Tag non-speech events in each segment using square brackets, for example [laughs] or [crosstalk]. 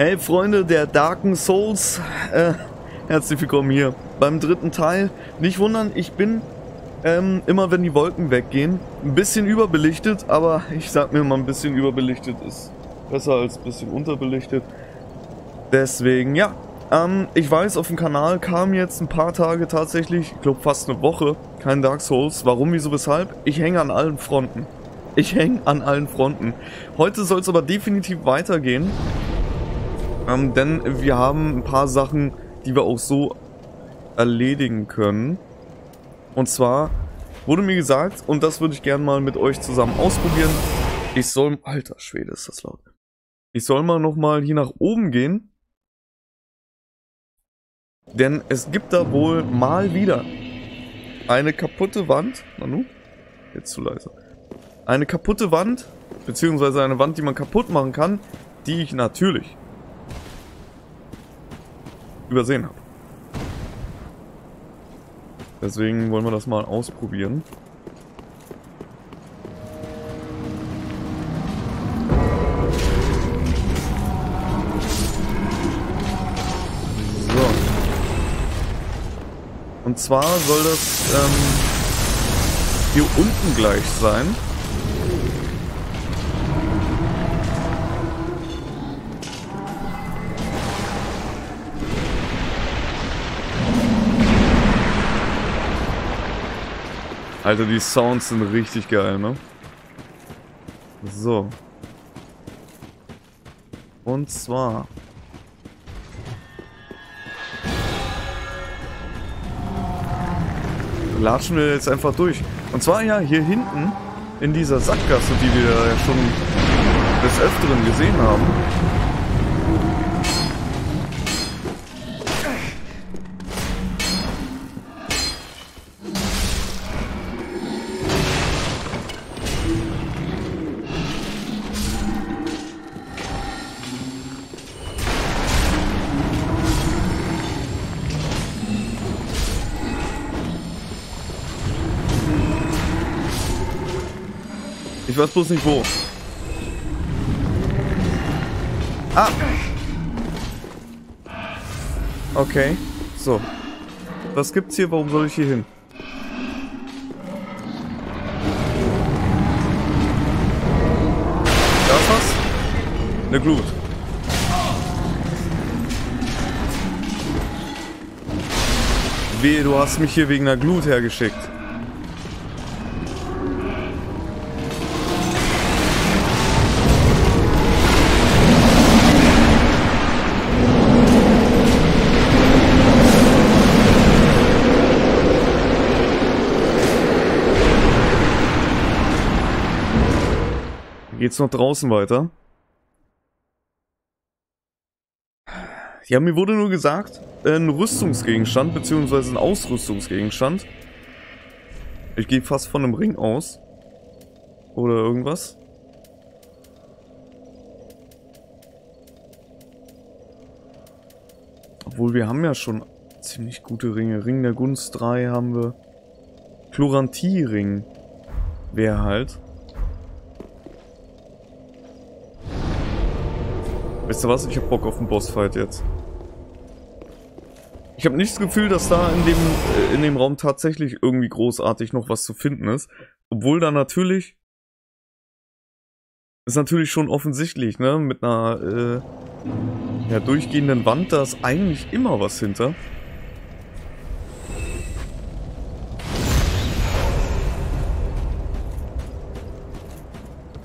Hey Freunde der Darken Souls, äh, herzlich willkommen hier beim dritten Teil. Nicht wundern, ich bin ähm, immer wenn die Wolken weggehen, ein bisschen überbelichtet, aber ich sag mir mal, ein bisschen überbelichtet ist besser als ein bisschen unterbelichtet. Deswegen, ja, ähm, ich weiß, auf dem Kanal kam jetzt ein paar Tage tatsächlich, ich glaube fast eine Woche, kein Dark Souls. Warum, wieso, weshalb? Ich hänge an allen Fronten. Ich hänge an allen Fronten. Heute soll es aber definitiv weitergehen. Ähm, denn wir haben ein paar Sachen, die wir auch so erledigen können. Und zwar wurde mir gesagt, und das würde ich gerne mal mit euch zusammen ausprobieren, ich soll... Alter Schwede, ist das laut. Ich soll mal nochmal hier nach oben gehen. Denn es gibt da wohl mal wieder eine kaputte Wand. Nanu? Jetzt zu leise. Eine kaputte Wand, beziehungsweise eine Wand, die man kaputt machen kann, die ich natürlich übersehen habe. Deswegen wollen wir das mal ausprobieren. So. Und zwar soll das ähm, hier unten gleich sein. Alter, die Sounds sind richtig geil, ne? So. Und zwar... Latschen wir jetzt einfach durch. Und zwar ja hier hinten in dieser Sackgasse, die wir ja schon des Öfteren gesehen haben. Weiß bloß nicht wo. Ah! Okay. So. Was gibt's hier? Warum soll ich hier hin? Da ist was? Eine Glut. Wehe, du hast mich hier wegen einer Glut hergeschickt. Geht's noch draußen weiter? Ja, mir wurde nur gesagt, ein Rüstungsgegenstand, beziehungsweise ein Ausrüstungsgegenstand. Ich gehe fast von einem Ring aus. Oder irgendwas. Obwohl, wir haben ja schon ziemlich gute Ringe. Ring der Gunst 3 haben wir. Chlorantie-Ring. Wäre halt. Weißt du was? Ich hab Bock auf einen Bossfight jetzt. Ich habe nicht das Gefühl, dass da in dem, äh, in dem Raum tatsächlich irgendwie großartig noch was zu finden ist. Obwohl da natürlich... Ist natürlich schon offensichtlich, ne? Mit einer äh, ja, durchgehenden Wand, da ist eigentlich immer was hinter.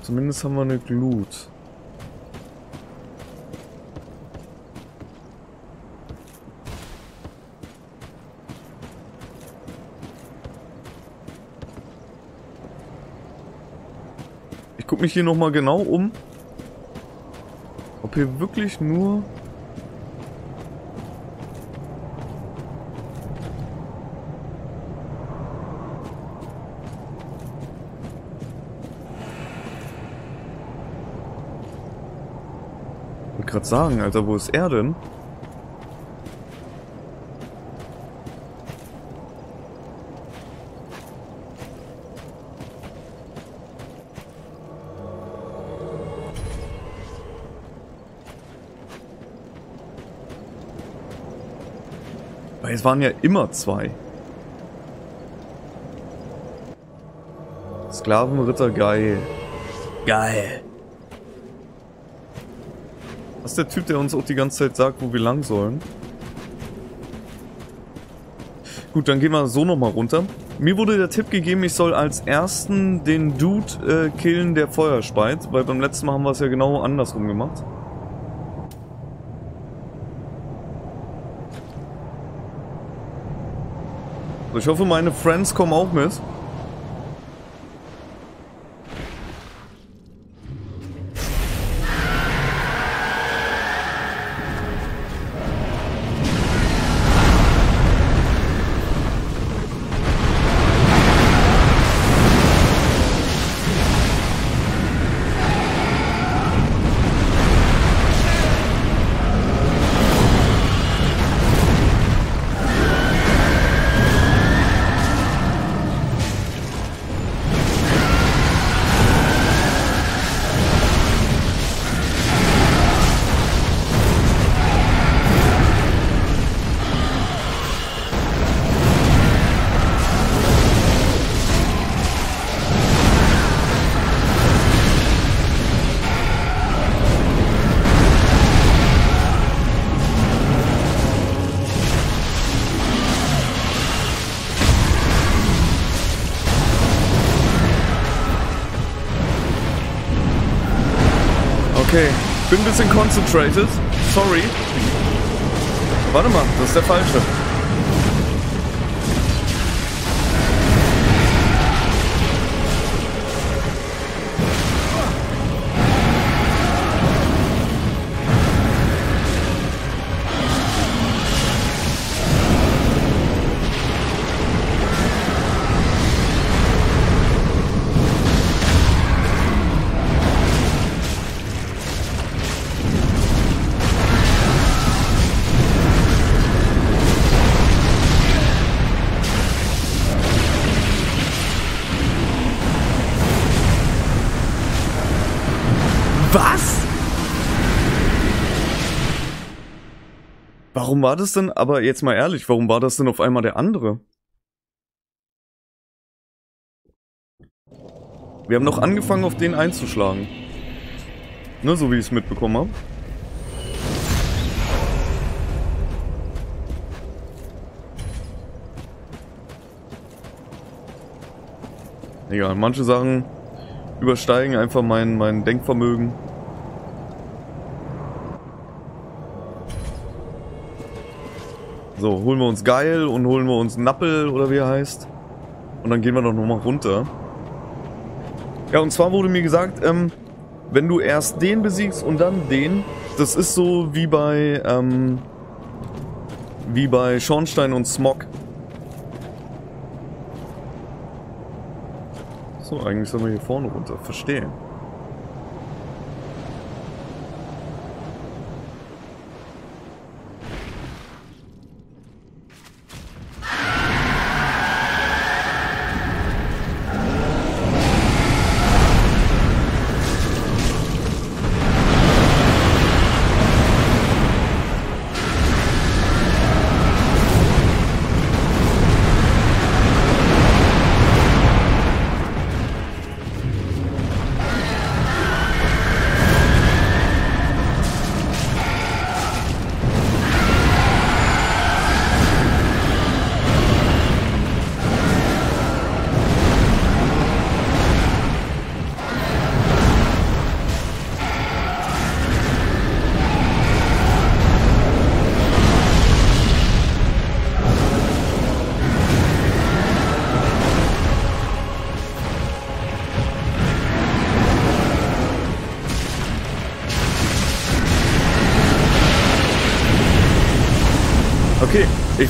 Zumindest haben wir eine Glut. Ich gucke mich hier nochmal genau um. Ob hier wirklich nur... Ich wollte gerade sagen, Alter, wo ist er denn? Es waren ja immer zwei. Sklavenritter, geil. Geil. Was ist der Typ, der uns auch die ganze Zeit sagt, wo wir lang sollen? Gut, dann gehen wir so nochmal runter. Mir wurde der Tipp gegeben, ich soll als ersten den Dude äh, killen, der Feuer speit, weil beim letzten Mal haben wir es ja genau andersrum gemacht. Ich hoffe, meine Friends kommen auch mit. Okay, bin ein bisschen concentrated. Sorry. Warte mal, das ist der falsche. Was? Warum war das denn, aber jetzt mal ehrlich, warum war das denn auf einmal der andere? Wir haben noch angefangen, auf den einzuschlagen. Ne, so wie ich es mitbekommen habe. Egal, manche Sachen übersteigen einfach mein, mein Denkvermögen. So, holen wir uns Geil und holen wir uns Nappel oder wie er heißt. Und dann gehen wir doch nochmal runter. Ja, und zwar wurde mir gesagt, ähm, wenn du erst den besiegst und dann den, das ist so wie bei, ähm, wie bei Schornstein und Smog. Eigentlich sollen wir hier vorne runter. Verstehe.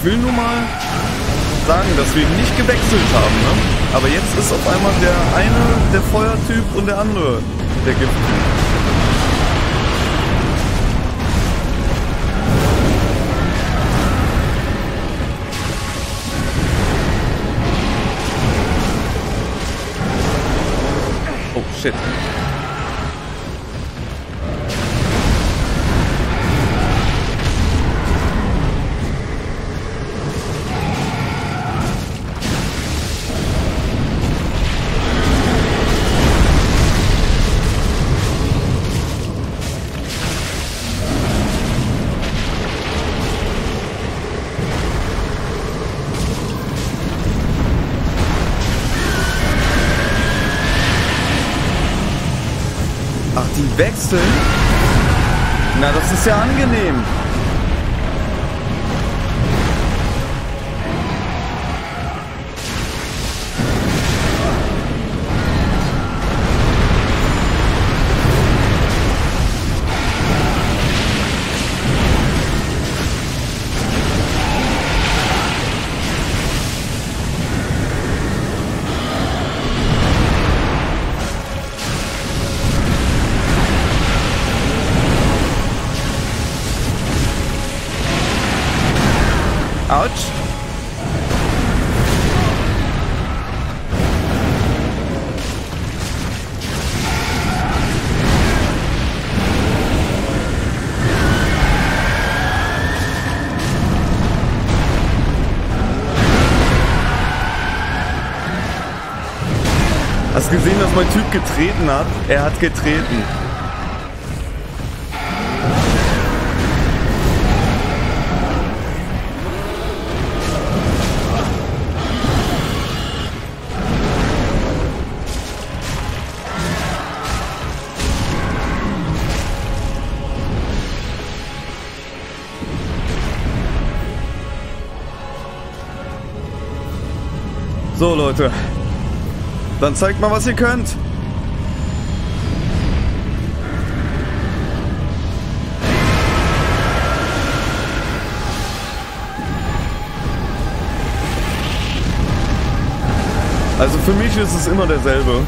Will nur mal sagen, dass wir nicht gewechselt haben, ne? Aber jetzt ist auf einmal der eine der Feuertyp und der andere der Gifttyp. Oh shit. Wechseln? Na, das ist ja angenehm. Hast gesehen, dass mein Typ getreten hat? Er hat getreten. So, Leute. Dann zeigt mal, was ihr könnt. Also für mich ist es immer derselbe.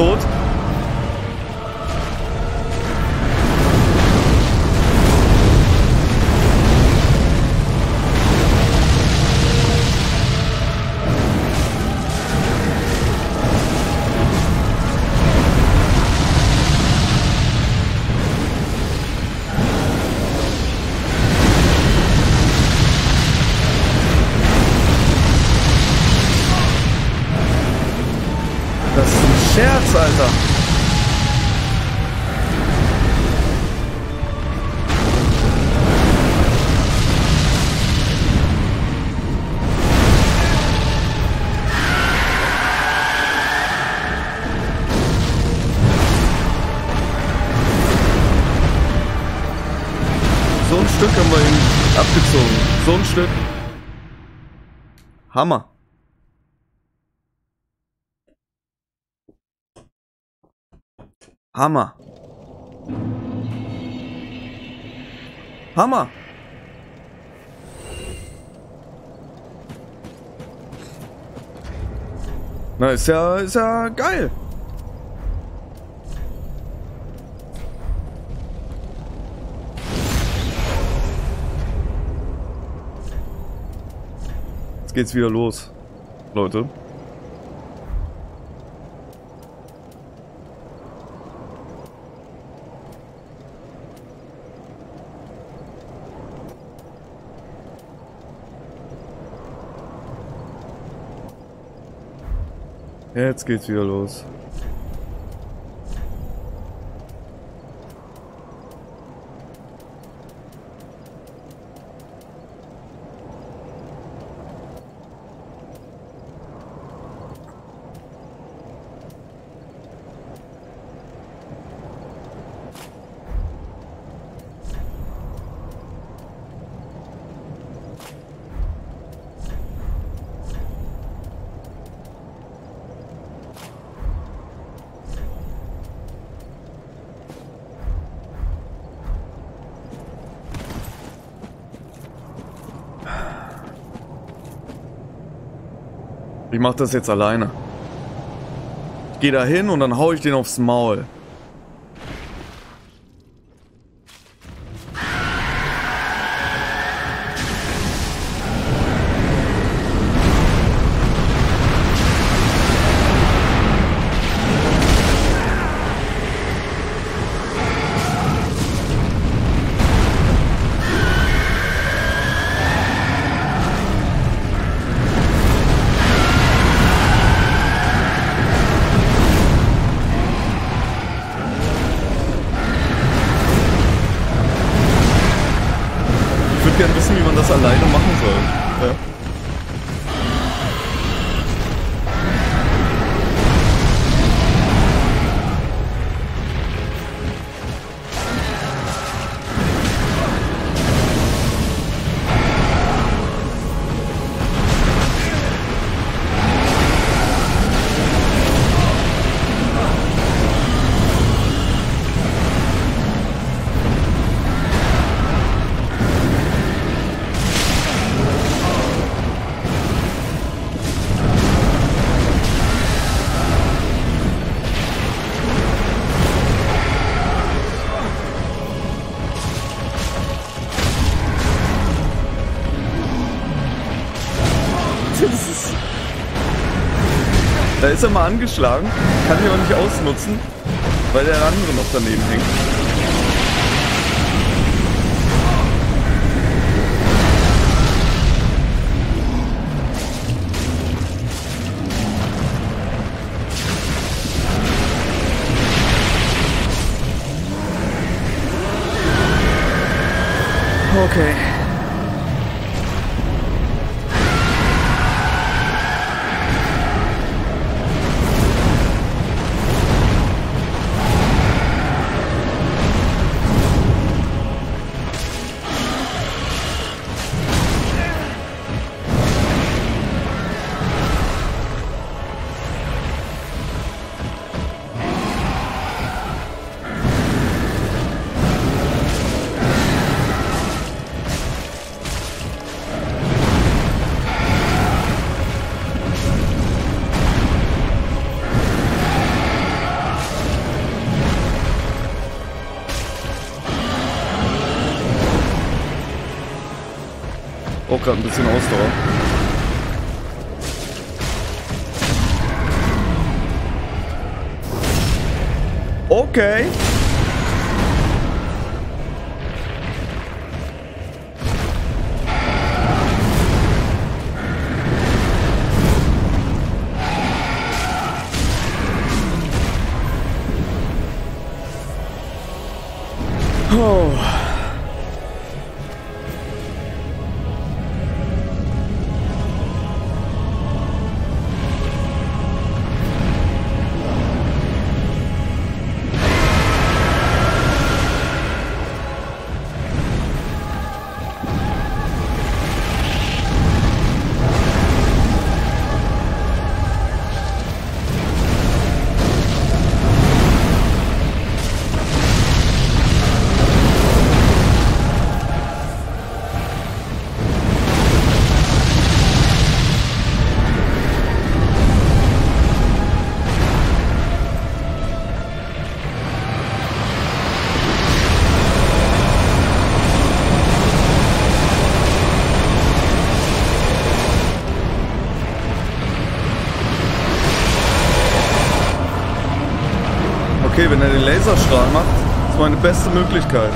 Tot. Alter. So ein Stück haben wir ihn abgezogen. So ein Stück. Hammer. Hammer. Hammer. Na, ist ja, ist ja geil. Jetzt geht's wieder los, Leute. Jetzt geht's wieder los. Ich mach das jetzt alleine. Ich geh da hin und dann hau ich den aufs Maul. Man das alleine machen soll. Ja. Ist er mal angeschlagen. Kann ich aber nicht ausnutzen, weil der andere noch daneben hängt. Auch gerade ein bisschen Ausdauer. Okay. Den Laserstrahl macht, ist meine beste Möglichkeit.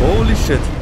Holy shit.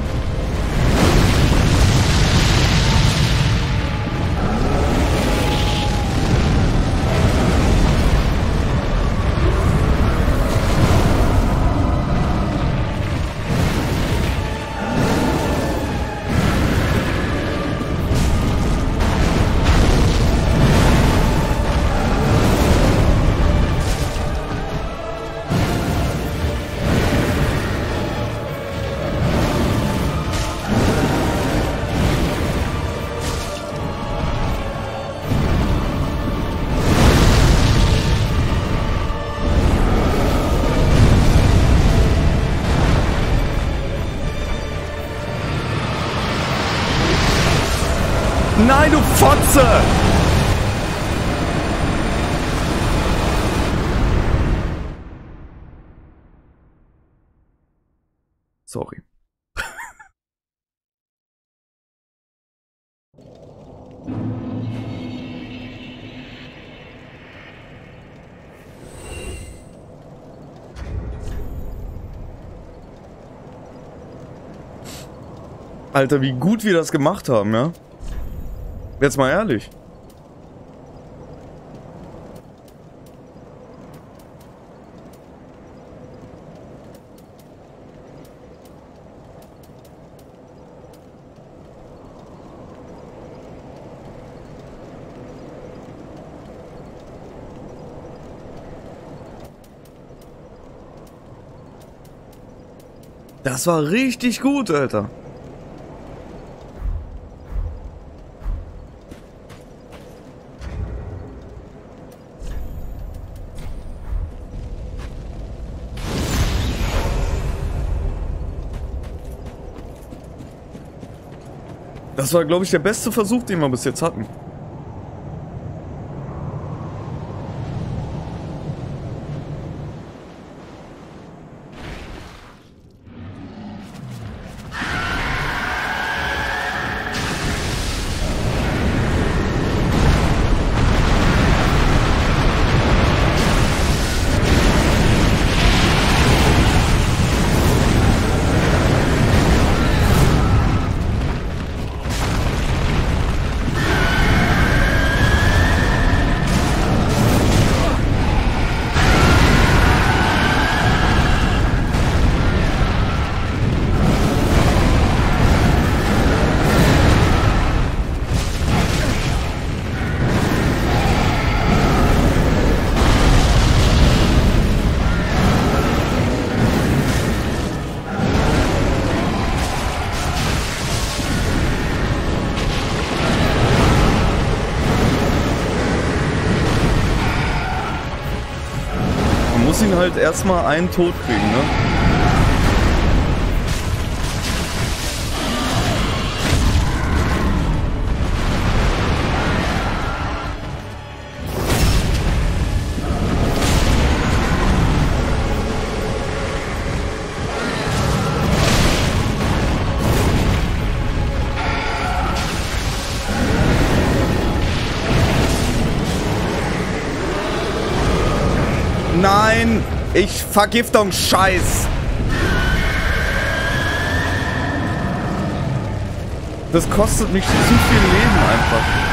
Scheiße! Sorry. Alter, wie gut wir das gemacht haben, ja? Jetzt mal ehrlich. Das war richtig gut, Alter. Das war, glaube ich, der beste Versuch, den wir bis jetzt hatten. Halt erstmal einen Tod kriegen, ne? Nein! Ich Vergiftung Scheiß! Das kostet mich zu viel Leben einfach.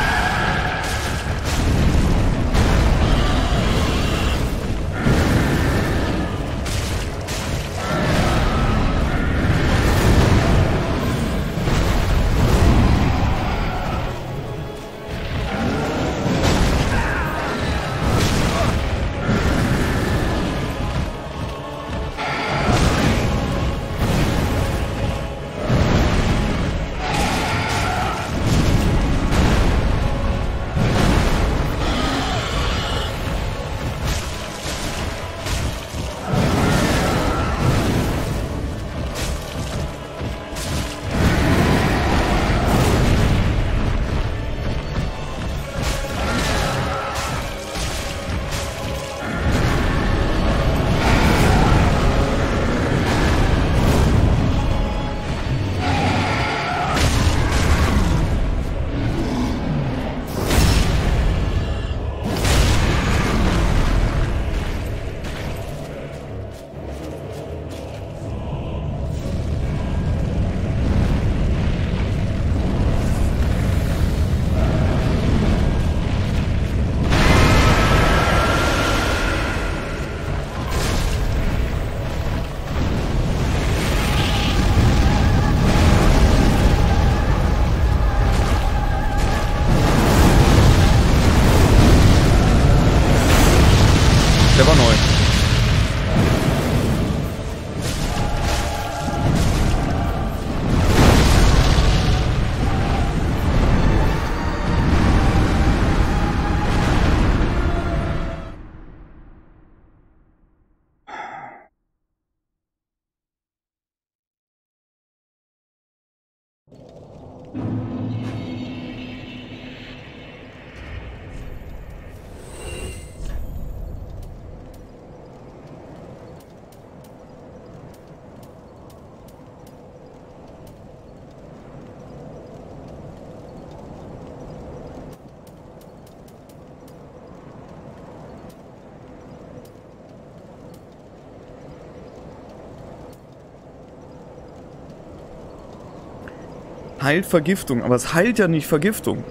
Heilt Vergiftung, aber es heilt ja nicht Vergiftung.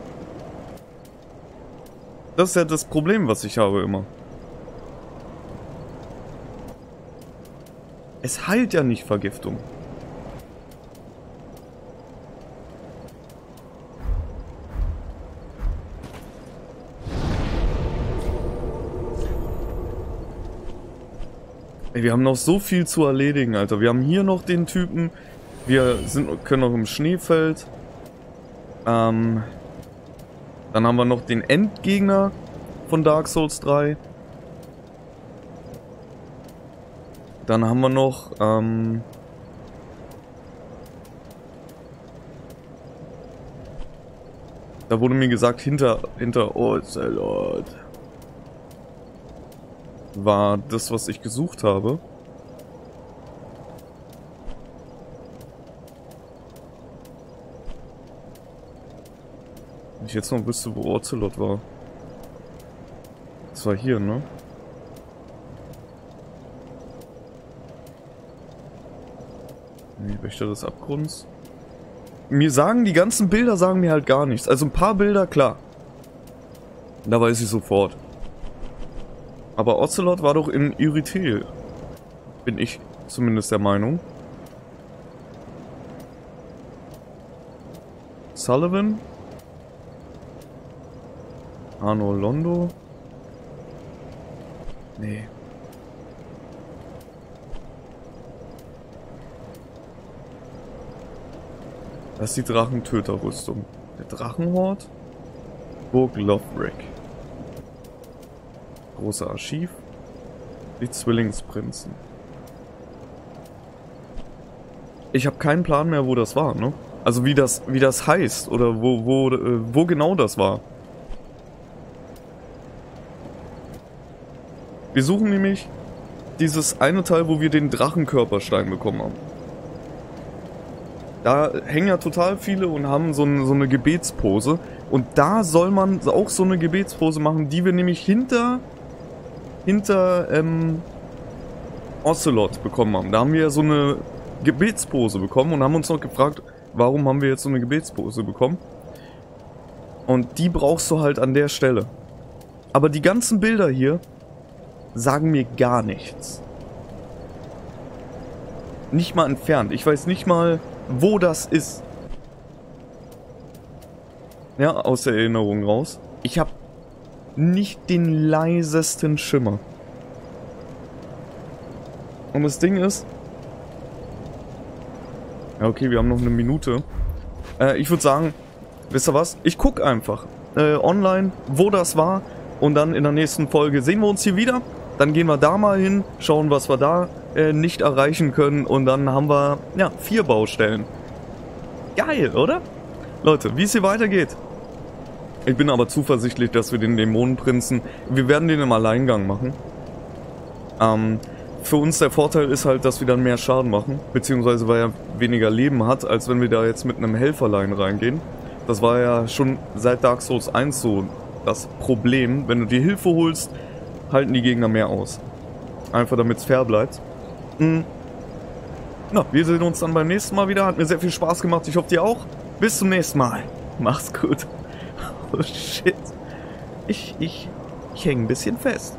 Das ist ja das Problem, was ich habe immer. Es heilt ja nicht Vergiftung. Ey, wir haben noch so viel zu erledigen, Alter. Wir haben hier noch den Typen. Wir sind, können noch im Schneefeld. Ähm, dann haben wir noch den Endgegner von Dark Souls 3. Dann haben wir noch, ähm... Da wurde mir gesagt, hinter, hinter Ocelot war das, was ich gesucht habe. Ich jetzt noch wüsste, wo Ocelot war. Das war hier, ne? Nee, Wächter des Abgrunds. Mir sagen, die ganzen Bilder sagen mir halt gar nichts. Also ein paar Bilder, klar. Da weiß ich sofort. Aber Ocelot war doch in Irithel. Bin ich zumindest der Meinung. Sullivan? Arno Londo? Nee. Das ist die Drachentöterrüstung. Der Drachenhort? Burg Loverick. Große Archiv. Die Zwillingsprinzen. Ich habe keinen Plan mehr, wo das war, ne? Also wie das, wie das heißt oder wo, wo, äh, wo genau das war. Wir suchen nämlich dieses eine Teil, wo wir den Drachenkörperstein bekommen haben. Da hängen ja total viele und haben so, ein, so eine Gebetspose. Und da soll man auch so eine Gebetspose machen, die wir nämlich hinter hinter ähm, Ocelot bekommen haben. Da haben wir so eine Gebetspose bekommen und haben uns noch gefragt, warum haben wir jetzt so eine Gebetspose bekommen? Und die brauchst du halt an der Stelle. Aber die ganzen Bilder hier sagen mir gar nichts. Nicht mal entfernt. Ich weiß nicht mal, wo das ist. Ja, aus der Erinnerung raus. Ich habe nicht den leisesten Schimmer. Und das Ding ist... Ja, okay, wir haben noch eine Minute. Äh, ich würde sagen, wisst ihr was? Ich gucke einfach äh, online, wo das war. Und dann in der nächsten Folge sehen wir uns hier wieder. Dann gehen wir da mal hin, schauen, was wir da äh, nicht erreichen können. Und dann haben wir, ja, vier Baustellen. Geil, oder? Leute, wie es hier weitergeht, ich bin aber zuversichtlich, dass wir den Dämonenprinzen, wir werden den im Alleingang machen. Ähm, für uns der Vorteil ist halt, dass wir dann mehr Schaden machen, beziehungsweise weil er weniger Leben hat, als wenn wir da jetzt mit einem Helferlein reingehen. Das war ja schon seit Dark Souls 1 so das Problem. Wenn du die Hilfe holst, halten die Gegner mehr aus. Einfach damit es fair bleibt. Mhm. Na, wir sehen uns dann beim nächsten Mal wieder. Hat mir sehr viel Spaß gemacht. Ich hoffe dir auch. Bis zum nächsten Mal. [laughs] Mach's gut. [laughs] Oh shit. Ich, ich, ich hänge ein bisschen fest.